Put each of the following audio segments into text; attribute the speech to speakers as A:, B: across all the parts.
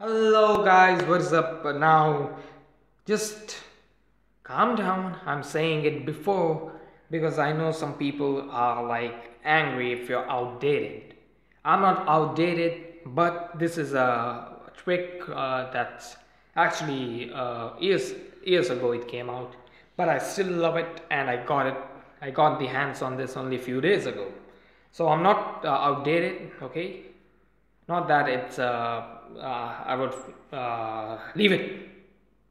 A: Hello guys, what's up now? Just calm down. I'm saying it before because I know some people are like angry if you're outdated. I'm not outdated, but this is a trick uh, that's actually uh, years years ago it came out, but I still love it and I got it. I got the hands on this only a few days ago, so I'm not uh, outdated. Okay, not that it's uh, uh, i would uh, leave it.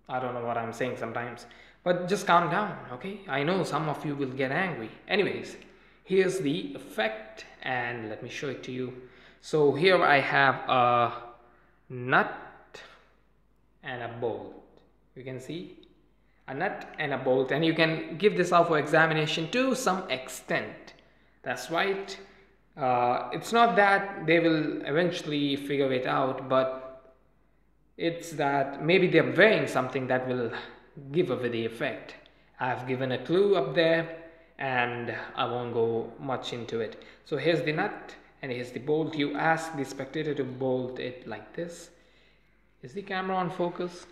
A: I don't know what i'm saying sometimes. But just calm down okay? I know some of you will get angry. Anyways here's the effect and let me show it to you. So here i have a nut and a bolt. You can see? A nut and a bolt. And you can give this out for examination to some extent. That's right uh, it's not that they will eventually figure it out, but it's that maybe they're wearing something that will give away the effect. I've given a clue up there and I won't go much into it. So here's the nut and here's the bolt. You ask the spectator to bolt it like this. Is the camera on focus?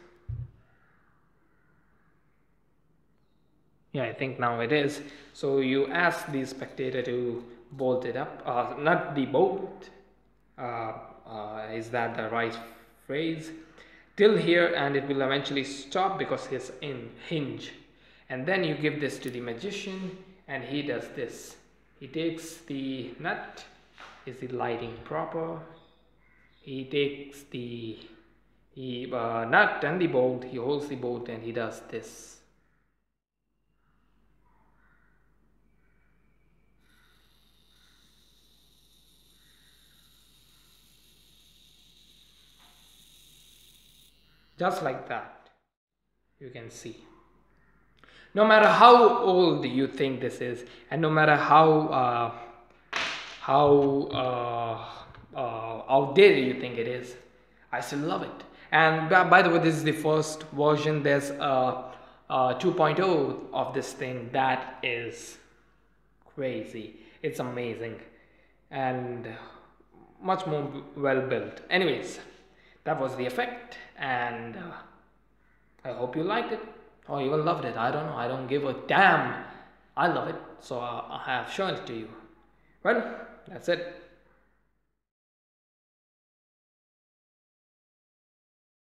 A: Yeah, I think now it is. So you ask the spectator to bolt it up, uh, not the bolt, uh, uh, is that the right phrase? Till here and it will eventually stop because it's in hinge. And then you give this to the magician and he does this. He takes the nut, is the lighting proper? He takes the he, uh, nut and the bolt, he holds the bolt and he does this. Just like that you can see. No matter how old you think this is and no matter how uh, how uh, uh, outdated you think it is I still love it. And by the way this is the first version. There's a, a 2.0 of this thing that is crazy. It's amazing and much more well built anyways that was the effect and uh, i hope you liked it or even loved it. I don't know. I don't give a damn. I love it so uh, i have shown it to you. Well that's it